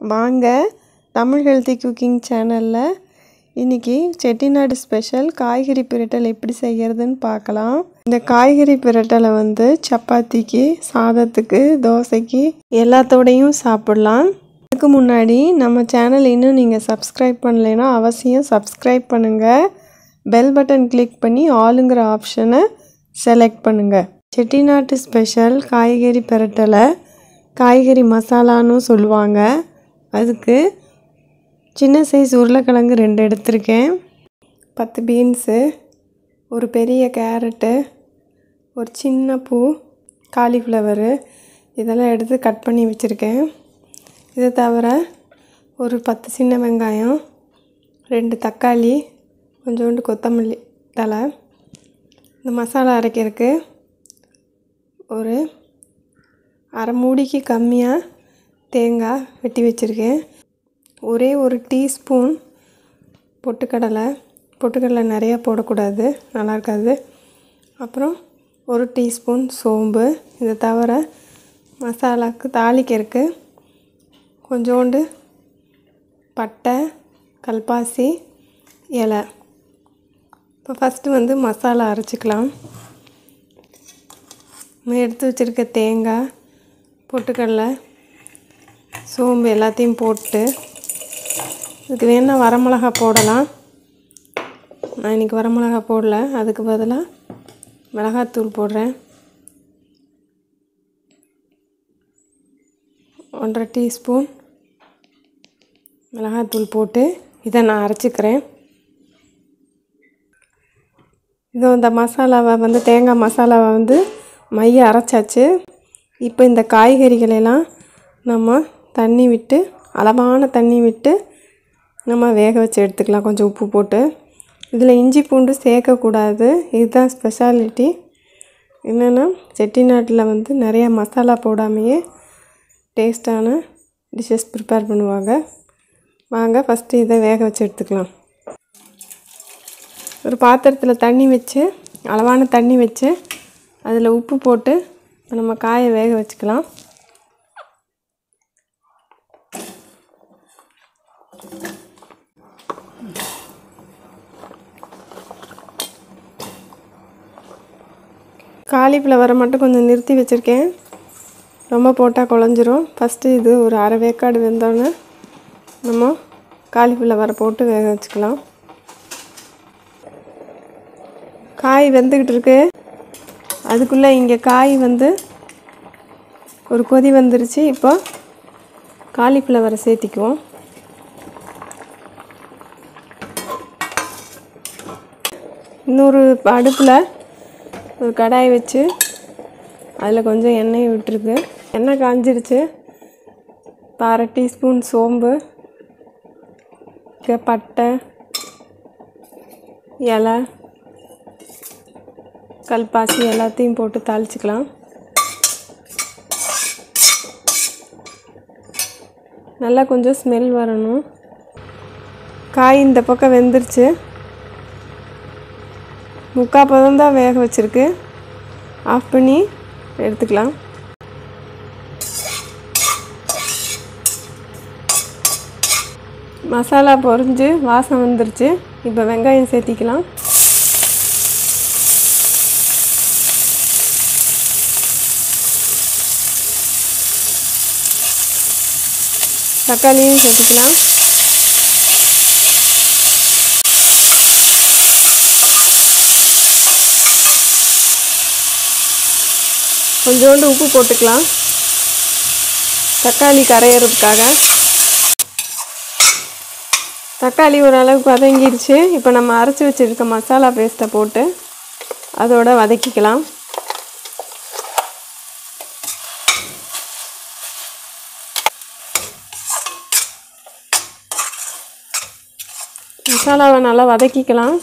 வாங்க Tamil healthy cooking சேனலில் இன்றைக்கி செட்டிநாடு ஸ்பெஷல் காய்கறி பிரட்டல் எப்படி செய்கிறதுன்னு பார்க்கலாம். இந்த காய்கறி பிரட்டலை வந்து சப்பாத்திக்கு சாதத்துக்கு தோசைக்கு எல்லாத்தோடையும் சாப்பிட்லாம். அதுக்கு முன்னாடி நம்ம சேனல் இன்னும் நீங்கள் சப்ஸ்கிரைப் பண்ணலைன்னா அவசியம் சப்ஸ்கிரைப் பண்ணுங்கள் பெல் பட்டன் கிளிக் பண்ணி ஆளுங்கிற ஆப்ஷனை செலக்ட் பண்ணுங்கள் செட்டிநாட்டு ஸ்பெஷல் காய்கறி பிரட்டலை காய்கறி மசாலான்னு சொல்லுவாங்க. அதுக்கு சின்ன சைஸ் உருளைக்கிழங்கு ரெண்டு எடுத்திருக்கேன். பத்து பீன்ஸு ஒரு பெரிய கேரட்டு ஒரு சின்ன பூ காலிஃப்ளவரு இதெல்லாம் எடுத்து கட் பண்ணி வச்சுருக்கேன். இதை தவிர ஒரு பத்து சின்ன வெங்காயம் ரெண்டு தக்காளி கொஞ்சோண்டு கொத்தமல்லி தலை இந்த மசாலா அரைக்கிறதுக்கு ஒரு அரை மூடிக்கு கம்மியாக தேங்காய் வெட்டி வச்சுருக்கேன். ஒரே ஒரு டீஸ்பூன் பொட்டுக்கடலை. பொட்டுக்கடலை நிறையா போடக்கூடாது நல்லா இருக்காது. அப்புறம் ஒரு டீஸ்பூன் சோம்பு. இதை தவிர மசாலாவுக்கு தாளிக்கிறதுக்கு கொஞ்சோண்டு பட்டை கல்பாசி இலை. இப்போ ஃபஸ்ட்டு வந்து மசாலா அரைச்சிக்கலாம். நம்ம எடுத்து வச்சுருக்க தேங்காய் பொட்டுக்கடலை சோம்பு எல்லாத்தையும் போட்டு இதுக்கு வேணால் வரமிளகா போடலாம். நான் இன்றைக்கி வரமிளகா போடல. அதுக்கு பதிலாக மிளகாத்தூள் போடுறேன். ஒன்றரை டீஸ்பூன் மிளகாத்தூள் போட்டு இதை நான் அரைச்சிக்கிறேன். இது இந்த மசாலாவை வந்து தேங்காய் மசாலாவை வந்து மைய அரைச்சாச்சு. இப்போ இந்த காய்கறிகளெல்லாம் நம்ம தண்ணி விட்டு அளவான தண்ணி விட்டு நம்ம வேக வச்சு எடுத்துக்கலாம். கொஞ்சம் உப்பு போட்டு. இதில் இஞ்சி பூண்டு சேர்க்கக்கூடாது. இதுதான் ஸ்பெஷாலிட்டி என்னென்னா செட்டிநாட்டில் வந்து நிறையா மசாலா போடாமையே டேஸ்ட்டான டிஷ்ஷஸ் ப்ரிப்பேர் பண்ணுவாங்க. வாங்க ஃபஸ்ட்டு இதை வேக வச்சு எடுத்துக்கலாம். ஒரு பாத்திரத்தில் தண்ணி வச்சு அளவான தண்ணி வச்சு அதில் உப்பு போட்டு நம்ம காயை வேக வச்சுக்கலாம். காலிஃப்ளவரை மட்டும் கொஞ்சம் நிறுத்தி வச்சுருக்கேன். ரொம்ப போட்டால் குழஞ்சிரும். ஃபஸ்ட்டு இது ஒரு அரை வேக்காடு வெந்தோடனே நம்ம காலிஃப்ளவரை போட்டு வேக வச்சுக்கலாம். காய் வெந்துக்கிட்டு இருக்கு. அதுக்குள்ளே இங்கே காய் வந்து ஒரு கொதி வந்துருச்சு. இப்போ காலிஃப்ளவரை சேர்த்திக்குவோம். இன்னொரு அடுப்பில் ஒரு கடாய் வச்சு அதில் கொஞ்சம் எண்ணெய் விட்டுருக்கு. எண்ணெய் காஞ்சிருச்சு. இப்போ அரை டீஸ்பூன் சோம்பு பட்டை இலை கல்பாசி எல்லாத்தையும் போட்டு தாளிச்சிக்கலாம். நல்லா கொஞ்சம் ஸ்மெல் வரணும். காய் இந்த பக்கம் வெந்துருச்சு. முக்கால் பதம் தான் வேக வச்சுருக்கு. ஆஃப் பண்ணி எடுத்துக்கலாம். மசாலா பொரிஞ்சு வாசம் வந்துருச்சு. இப்போ வெங்காயம் சேர்த்திக்கலாம். தக்காளியும் சேர்த்துக்கலாம். கொஞ்சோண்டு உப்பு போட்டுக்கலாம். தக்காளி கரையிறதுக்காக. தக்காளி ஓரளவுக்கு வதங்கிடுச்சு இப்போ நம்ம அரைச்சி வச்சுருக்க மசாலா பேஸ்ட்டை போட்டு அதோட வதக்கிக்கலாம். மசாலாவை நல்லா வதக்கிக்கலாம்.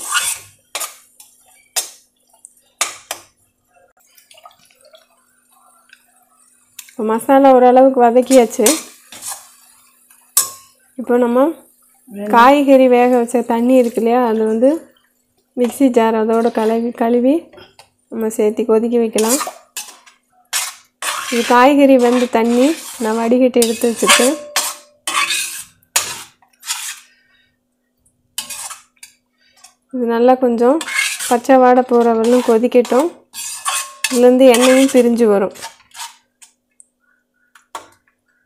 இப்போ மசாலா ஓரளவுக்கு வதக்கியாச்சு. இப்போ நம்ம காய்கறி வேக வச்ச தண்ணி இருக்கு இல்லையா அது வந்து மிக்சி ஜார் அதோட கழுவி கழுவி நம்ம சேர்த்து கொதிக்க வைக்கலாம். இது காய்கறி வந்து தண்ணி நான் வடிகட்டி எடுத்து வச்சுட்டு இது நல்லா கொஞ்சம் பச்சை வாடை போகிற கொதிக்கட்டும். இதுலேருந்து எண்ணெயும் பிரிஞ்சு வரும்.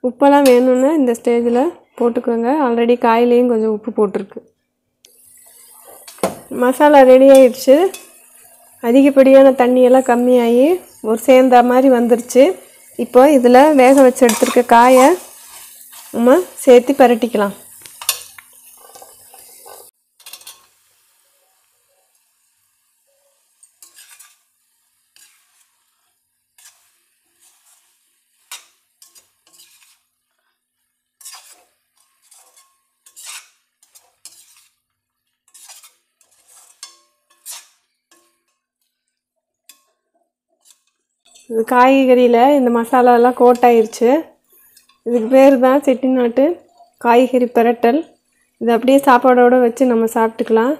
உப்பெல்லாம் வேணும்னா இந்த ஸ்டேஜில் போட்டுக்கோங்க. ஆல்ரெடி காயிலையும் கொஞ்சம் உப்பு போட்டிருக்கு. மசாலா ரெடி ஆயிடுச்சு. அதிகப்படியான தண்ணியெல்லாம் கம்மியாகி ஒரு சேர்ந்த மாதிரி வந்துருச்சு. இப்போ இதில் வேக வச்சு எடுத்துருக்க காயை நம்ம சேர்த்து பரட்டிக்கலாம். இது காய்கறியில் இந்த மசாலாலாம் கோட் ஆயிடுச்சு இதுக்கு பேர் தான் செட்டிநாட்டு காய்கறி பிரட்டல். இது அப்படியே சாப்பாடோடு வச்சு நம்ம சாப்பிட்டுக்கலாம்.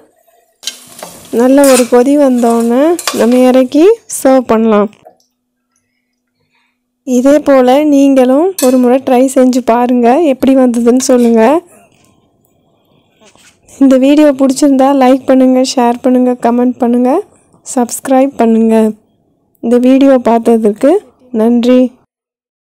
நல்ல ஒரு கொதி வந்தோடனே நம்ம இறக்கி சர்வ் பண்ணலாம். இதே போல் நீங்களும் ஒரு முறை ட்ரை செஞ்சு பாருங்கள் எப்படி வந்ததுன்னு சொல்லுங்கள் இந்த வீடியோ பிடிச்சிருந்தா லைக் பண்ணுங்கள் ஷேர் பண்ணுங்கள் கமெண்ட் பண்ணுங்கள் சப்ஸ்கிரைப் பண்ணுங்கள் இந்த வீடியோ பார்த்ததுக்கு நன்றி.